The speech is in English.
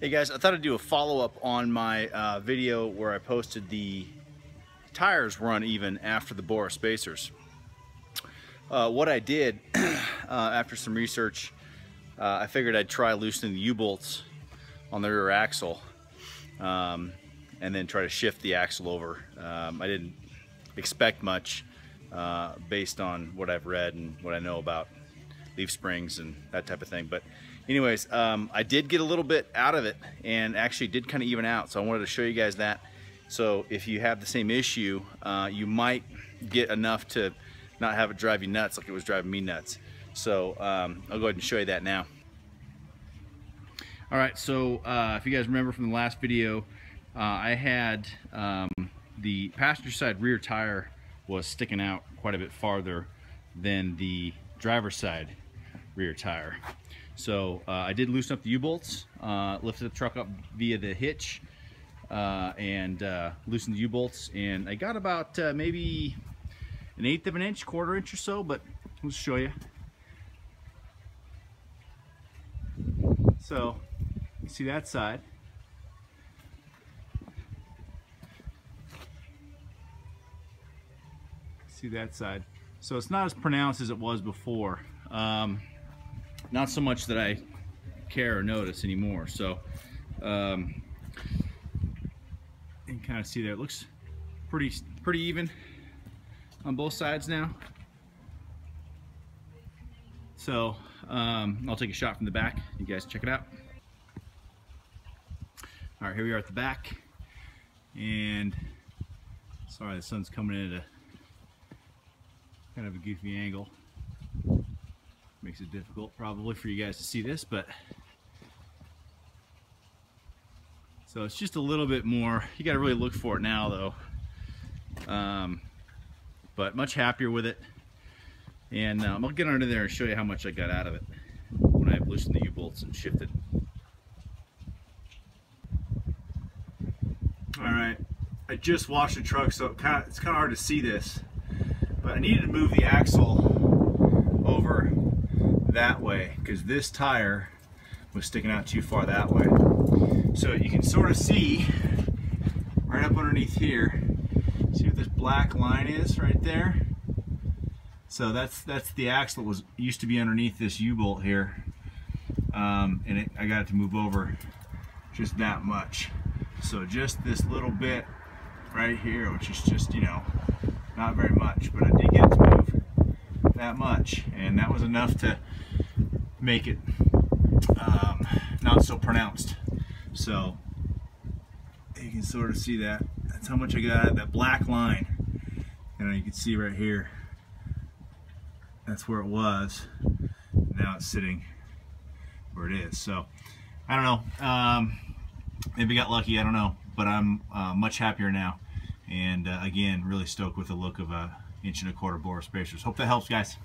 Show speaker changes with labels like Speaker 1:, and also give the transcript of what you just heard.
Speaker 1: Hey guys, I thought I'd do a follow-up on my uh, video where I posted the tires run even after the Bora spacers. Uh, what I did uh, after some research, uh, I figured I'd try loosening the U-bolts on the rear axle um, and then try to shift the axle over. Um, I didn't expect much uh, based on what I've read and what I know about leaf springs and that type of thing. But anyways, um, I did get a little bit out of it and actually did kind of even out. So I wanted to show you guys that. So if you have the same issue, uh, you might get enough to not have it drive you nuts like it was driving me nuts. So um, I'll go ahead and show you that now. All right, so uh, if you guys remember from the last video, uh, I had um, the passenger side rear tire was sticking out quite a bit farther than the driver's side rear tire. So uh, I did loosen up the U-bolts, uh, lifted the truck up via the hitch, uh, and uh, loosened the U-bolts, and I got about uh, maybe an eighth of an inch, quarter inch or so, but let's show you. So, you see that side. See that side. So it's not as pronounced as it was before. Um, not so much that I care or notice anymore. So um, you can kind of see there, it looks pretty, pretty even on both sides now. So um, I'll take a shot from the back. You guys check it out. All right, here we are at the back. And sorry, the sun's coming in at a kind of a goofy angle. Makes it difficult probably for you guys to see this, but so it's just a little bit more. You got to really look for it now though. Um, but much happier with it. And um, I'll get under there and show you how much I got out of it when I've loosened the U-bolts and shifted. All right, I just washed the truck, so it kind of, it's kind of hard to see this, but I needed to move the axle over that way because this tire was sticking out too far that way. So you can sort of see right up underneath here, see what this black line is right there? So that's that's the axle was used to be underneath this U-bolt here. Um, and it, I got it to move over just that much. So just this little bit right here, which is just, you know, not very much, but I did get it that much. And that was enough to make it um, not so pronounced. So you can sort of see that. That's how much I got, that black line. And you can see right here, that's where it was. Now it's sitting where it is. So I don't know. Um, maybe got lucky. I don't know. But I'm uh, much happier now. And uh, again, really stoked with the look of a inch and a quarter Bora spacers. Hope that helps, guys.